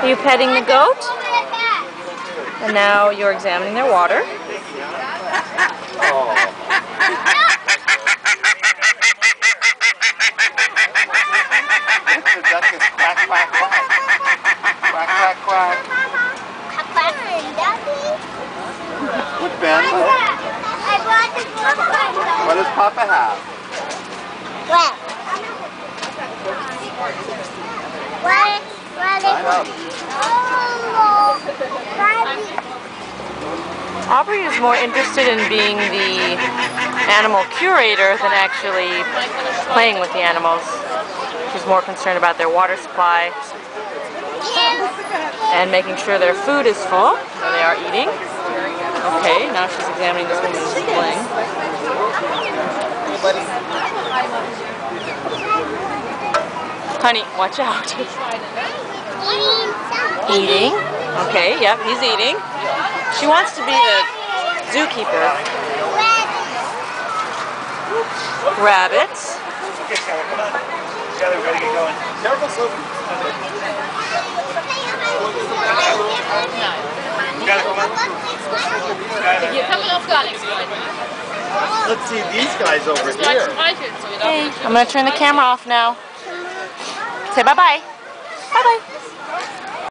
Are you petting the goat? And now you're examining their water. The duck is quack, quack, quack. Quack, quack, quack. What, Aubrey is more interested in being the animal curator than actually playing with the animals. She's more concerned about their water supply and making sure their food is full they are eating. Okay, now she's examining this woman's sling. Honey, watch out. Eating. Okay, yep, he's eating. She wants to be the zookeeper. Rabbits. Okay, Skylar, come on. Skylar, we gotta get going. Careful, Sophie. Skylar, come on. Skylar. Hier kann man auch gar nichts rein. Let's see these guys over here. Hey, I'm gonna turn the camera off now. Say bye-bye. Bye-bye.